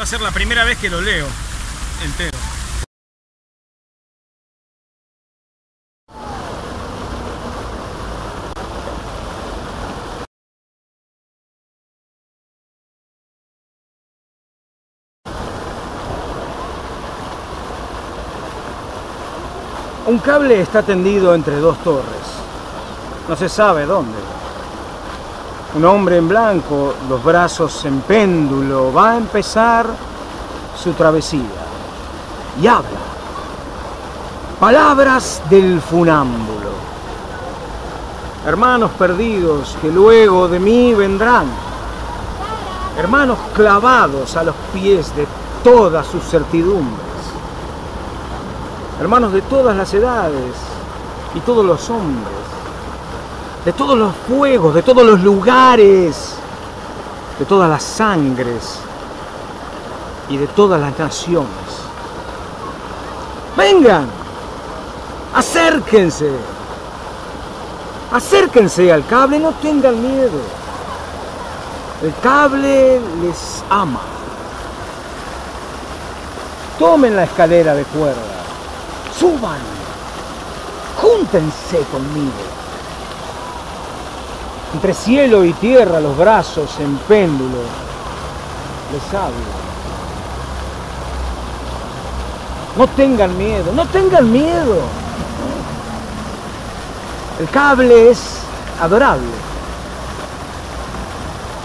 va a ser la primera vez que lo leo entero. Un cable está tendido entre dos torres. No se sabe dónde. Un hombre en blanco, los brazos en péndulo, va a empezar su travesía. Y habla. Palabras del funámbulo. Hermanos perdidos que luego de mí vendrán. Hermanos clavados a los pies de todas sus certidumbres hermanos de todas las edades y todos los hombres, de todos los fuegos, de todos los lugares, de todas las sangres y de todas las naciones. Vengan, acérquense, acérquense al cable, no tengan miedo. El cable les ama. Tomen la escalera de cuerda suban, júntense conmigo. Entre cielo y tierra los brazos en péndulo les hablo. No tengan miedo, no tengan miedo. El cable es adorable.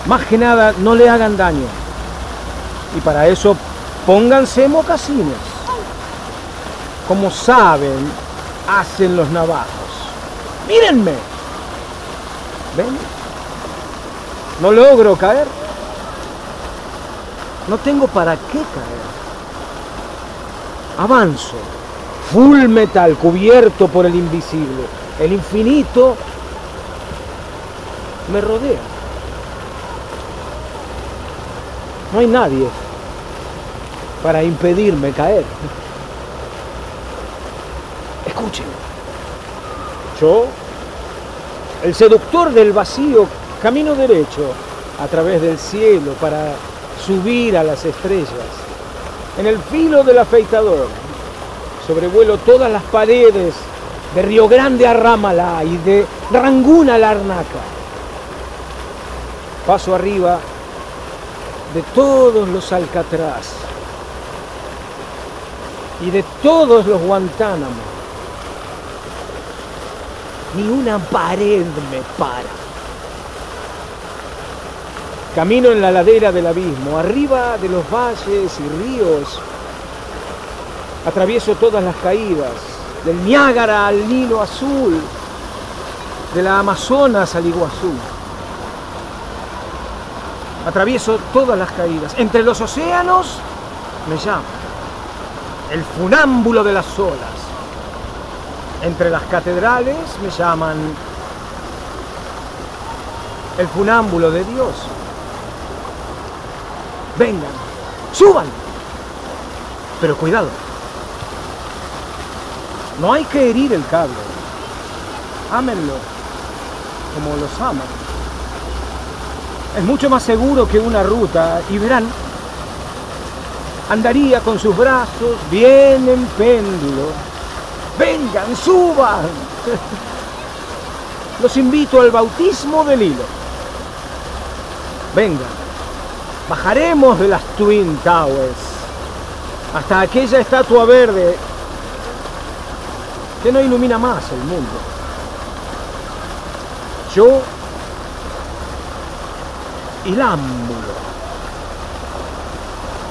Más que nada, no le hagan daño. Y para eso pónganse mocasines como saben, hacen los navajos. Mírenme. ¿Ven? No logro caer. No tengo para qué caer. Avanzo. Full metal cubierto por el invisible. El infinito me rodea. No hay nadie para impedirme caer. Escuchen. Yo, el seductor del vacío, camino derecho a través del cielo para subir a las estrellas. En el filo del afeitador, sobrevuelo todas las paredes de Río Grande a Rámala y de Rangún a Larnaca. Paso arriba de todos los Alcatraz y de todos los Guantánamos ni una pared me para. Camino en la ladera del abismo, arriba de los valles y ríos. Atravieso todas las caídas, del Niágara al Nilo Azul, de la Amazonas al Iguazú. Atravieso todas las caídas. Entre los océanos me llama el funámbulo de las olas entre las catedrales me llaman el funámbulo de Dios. Vengan, suban. Pero cuidado. No hay que herir el cable. Ámenlo como los aman. Es mucho más seguro que una ruta y verán, andaría con sus brazos bien en péndulo vengan, suban. Los invito al bautismo del hilo. Vengan, bajaremos de las Twin Towers hasta aquella estatua verde que no ilumina más el mundo. Yo hilámbulo.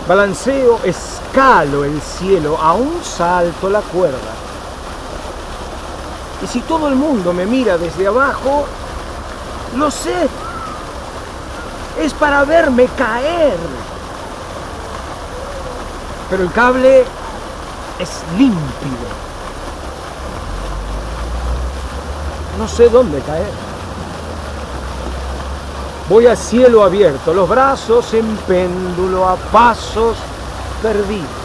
Balanceo, escalo el cielo, a un salto la cuerda. Y si todo el mundo me mira desde abajo, lo sé. Es para verme caer. Pero el cable es límpido. No sé dónde caer. Voy a cielo abierto, los brazos en péndulo, a pasos perdidos.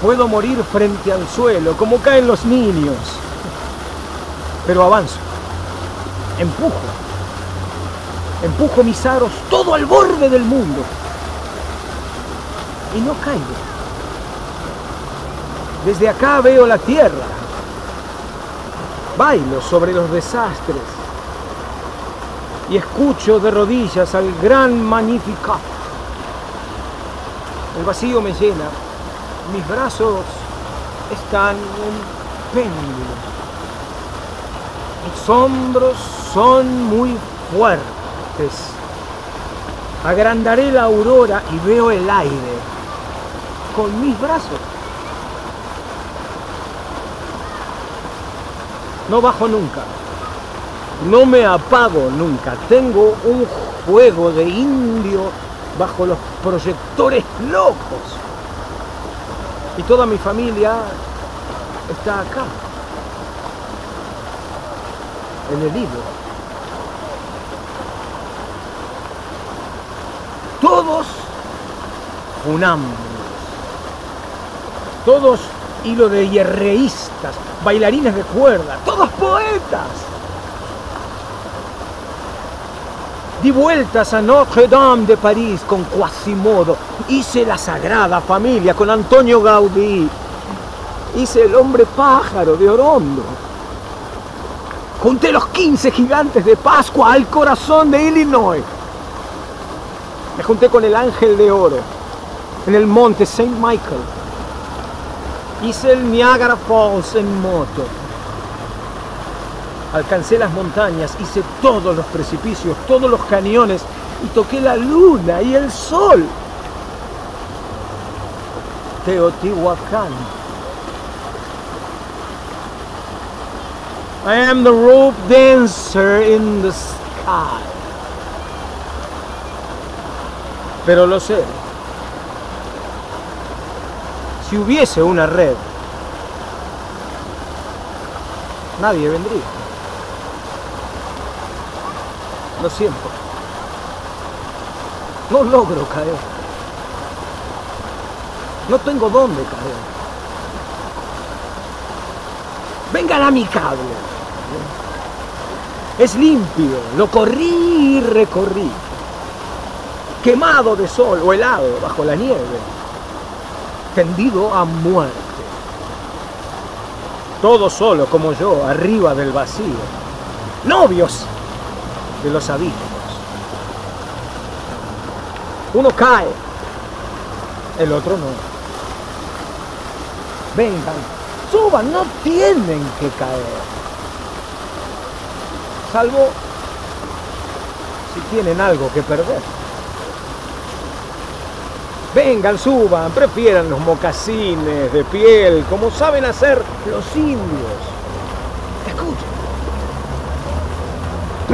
Puedo morir frente al suelo, como caen los niños. Pero avanzo. Empujo. Empujo mis aros todo al borde del mundo. y no caigo. Desde acá veo la tierra. Bailo sobre los desastres y escucho de rodillas al gran Magnificat. El vacío me llena, mis brazos están en péndulo, mis hombros son muy fuertes. Agrandaré la aurora y veo el aire con mis brazos. No bajo nunca. No me apago nunca. Tengo un juego de indio bajo los proyectores locos. Y toda mi familia está acá. En el hilo. Todos funámbulos. Todos hilo de hierreístas, bailarines de cuerda, todos poetas. Di vueltas a Notre Dame de París con Quasimodo. Hice la Sagrada Familia con Antonio Gaudí. Hice el hombre pájaro de Orondo. Junté los 15 gigantes de Pascua al corazón de Illinois. Me junté con el ángel de oro en el monte St. Michael. Hice el Niagara Falls en moto. Alcancé las montañas, hice todos los precipicios, todos los cañones y toqué la luna y el sol. Teotihuacán. I am the rope dancer in the sky. Pero lo sé. Si hubiese una red, nadie vendría. Lo siento. No logro caer. No tengo dónde caer. Vengan a mi cable. Es limpio. Lo corrí y recorrí. Quemado de sol o helado bajo la nieve. Tendido a muerte. Todo solo como yo, arriba del vacío. Novios de los abismos. Uno cae, el otro no. Vengan, suban, no tienen que caer. Salvo si tienen algo que perder. Vengan, suban, prefieran los mocasines de piel, como saben hacer los indios.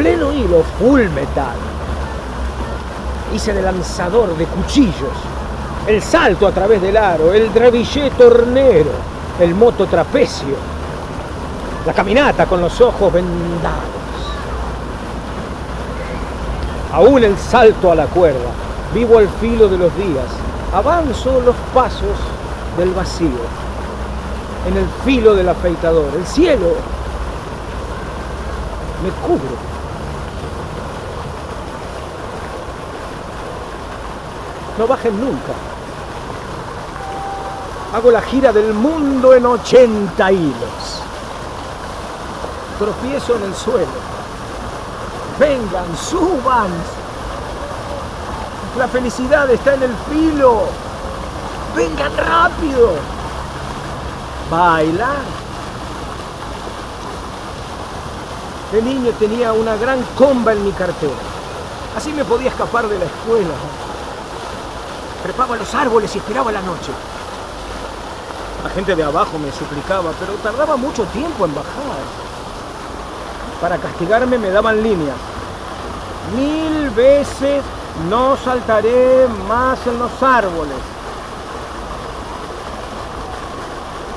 Pleno hilo, full metal. Hice de lanzador de cuchillos, el salto a través del aro, el dravillé tornero, el moto trapecio, la caminata con los ojos vendados. Aún el salto a la cuerda, vivo al filo de los días, avanzo los pasos del vacío, en el filo del afeitador, el cielo me cubre no bajen nunca. Hago la gira del mundo en 80 hilos. Tropiezo en el suelo. Vengan, suban. La felicidad está en el filo. Vengan rápido. Bailar. De niño tenía una gran comba en mi cartera. Así me podía escapar de la escuela trepaba a los árboles y esperaba la noche. La gente de abajo me suplicaba, pero tardaba mucho tiempo en bajar. Para castigarme me daban líneas. Mil veces no saltaré más en los árboles.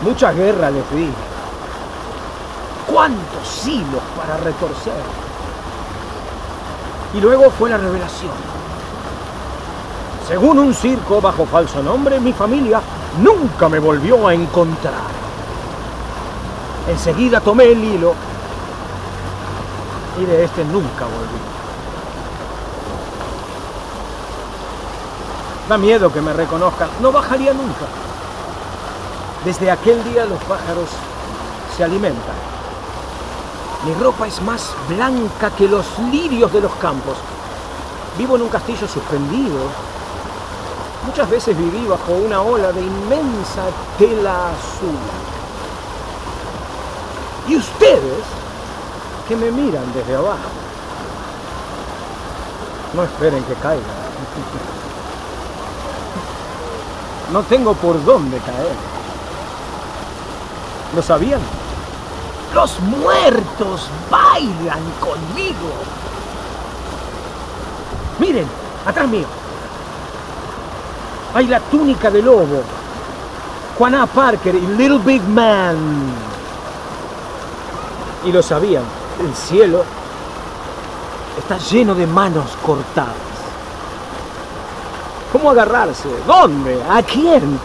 Mucha guerra les di. ¿Cuántos hilos para retorcer? Y luego fue la revelación. Según un circo bajo falso nombre, mi familia nunca me volvió a encontrar. Enseguida tomé el hilo y de este nunca volví. Da miedo que me reconozcan. No bajaría nunca. Desde aquel día los pájaros se alimentan. Mi ropa es más blanca que los lirios de los campos. Vivo en un castillo suspendido. Muchas veces viví bajo una ola de inmensa tela azul. Y ustedes, que me miran desde abajo, no esperen que caiga. No tengo por dónde caer. ¿Lo sabían? Los muertos bailan conmigo. Miren, atrás mío. Hay la túnica de lobo. Juana Parker y Little Big Man. Y lo sabían, el cielo está lleno de manos cortadas. ¿Cómo agarrarse? ¿Dónde? ¿A quién?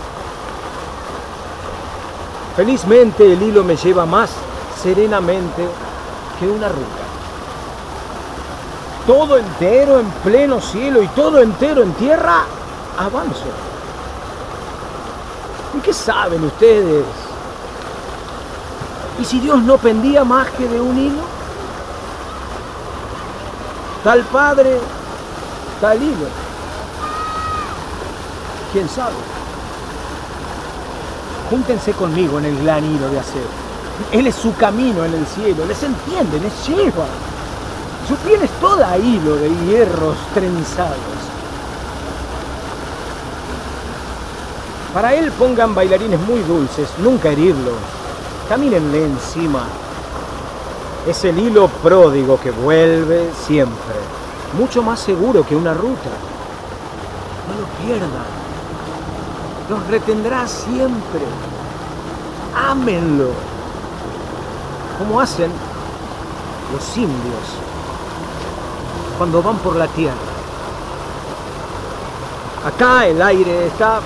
Felizmente el hilo me lleva más serenamente que una ruta. Todo entero en pleno cielo y todo entero en tierra, avanzo. ¿Y qué saben ustedes? ¿Y si Dios no pendía más que de un hilo? Tal padre, tal hilo. ¿Quién sabe? Júntense conmigo en el gran hilo de acero. Él es su camino en el cielo, les entiende, les lleva. Su piel es toda hilo de hierros trenzados. Para él pongan bailarines muy dulces, nunca herirlos. Camínenle encima. Es el hilo pródigo que vuelve siempre. Mucho más seguro que una ruta. No lo pierdan. Los retendrá siempre. Ámenlo. Como hacen los indios cuando van por la tierra. Acá el aire está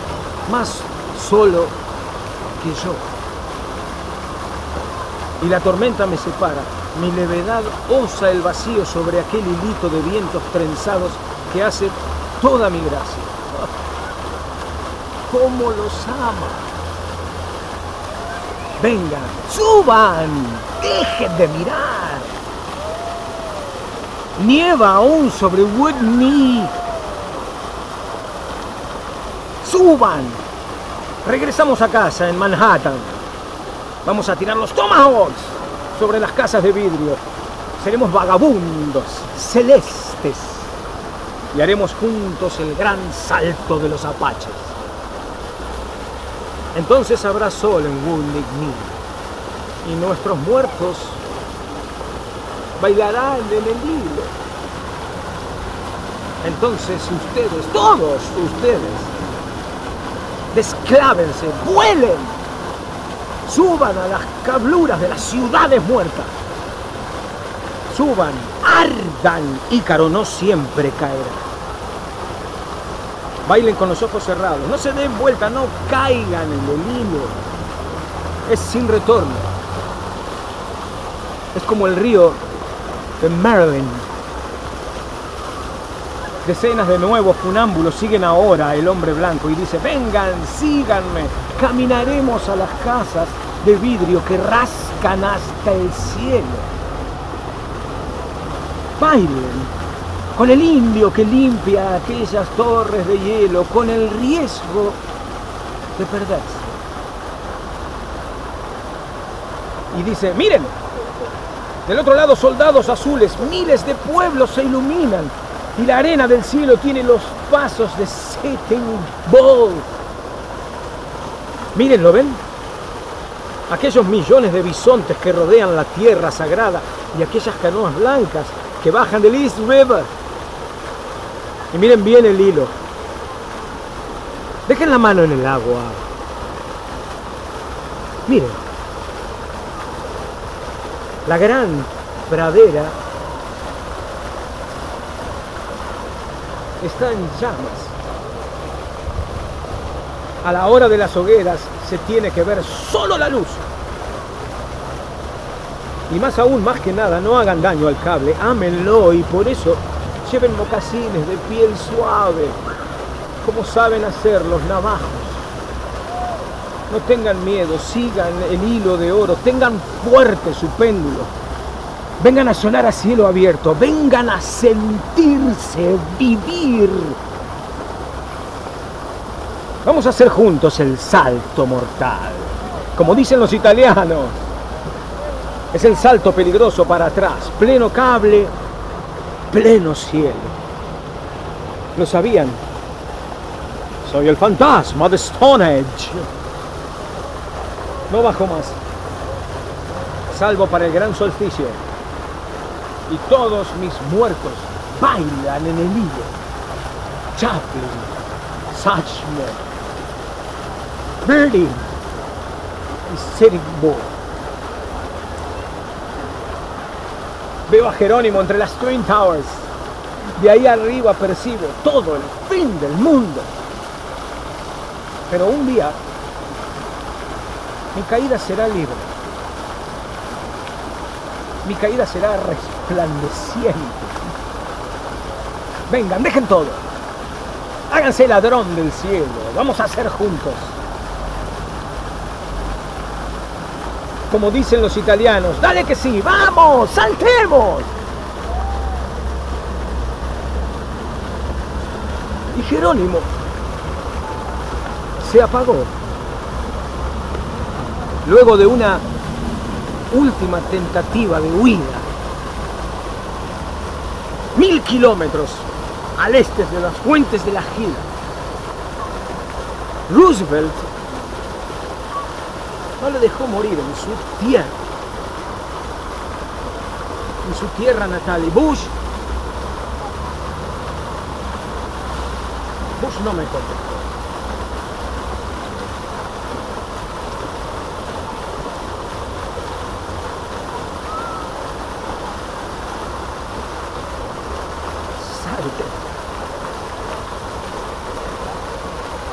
más solo que yo. Y la tormenta me separa. Mi levedad osa el vacío sobre aquel hilito de vientos trenzados que hace toda mi gracia. ¡Cómo los ama! Vengan, suban, dejen de mirar. Nieva aún sobre Woodney. Suban. Regresamos a casa en Manhattan. Vamos a tirar los tomahawks sobre las casas de vidrio. Seremos vagabundos, celestes. Y haremos juntos el gran salto de los apaches. Entonces habrá sol en Wounded Knee. Y nuestros muertos bailarán en el hilo. Entonces ustedes, todos ustedes, desclávense, vuelen, suban a las cabluras de las ciudades muertas. Suban, ardan, Ícaro no siempre caerá. Bailen con los ojos cerrados, no se den vuelta, no caigan en el hilo. Es sin retorno. Es como el río de Maryland. Decenas de nuevos funámbulos siguen ahora el hombre blanco y dice, vengan, síganme, caminaremos a las casas de vidrio que rascan hasta el cielo. Bailen con el indio que limpia aquellas torres de hielo, con el riesgo de perderse. Y dice, miren, del otro lado soldados azules, miles de pueblos se iluminan y la arena del cielo tiene los pasos de Sitting Bull. Miren, ¿lo ven? Aquellos millones de bisontes que rodean la tierra sagrada y aquellas canoas blancas que bajan del East River y miren bien el hilo. Dejen la mano en el agua. Miren. La gran pradera está en llamas. A la hora de las hogueras se tiene que ver solo la luz. Y más aún, más que nada, no hagan daño al cable, ámenlo y por eso Lleven mocasines de piel suave. como saben hacer los navajos. No tengan miedo, sigan el hilo de oro, tengan fuerte su péndulo. Vengan a sonar a cielo abierto, vengan a sentirse, vivir. Vamos a hacer juntos el salto mortal. Como dicen los italianos, es el salto peligroso para atrás, pleno cable, pleno cielo. ¿Lo sabían? Soy el fantasma de Stonehenge. No bajo más, salvo para el gran solsticio. Y todos mis muertos bailan en el hilo. Chaplin, Satchmo, Birdie y Sitting. Veo a Jerónimo entre las Twin Towers. De ahí arriba percibo todo el fin del mundo. Pero un día mi caída será libre. Mi caída será resplandeciente. Vengan, dejen todo. Háganse ladrón del cielo. Vamos a hacer juntos. Como dicen los italianos, dale que sí, vamos, saltemos. Y Jerónimo se apagó. Luego de una última tentativa de huida, kilómetros al este de las fuentes de la Gila, Roosevelt no le dejó morir en su tierra, en su tierra natal. Y Bush, Bush no me contestó.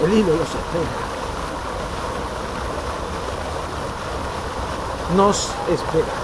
El hilo los espera. Nos espera.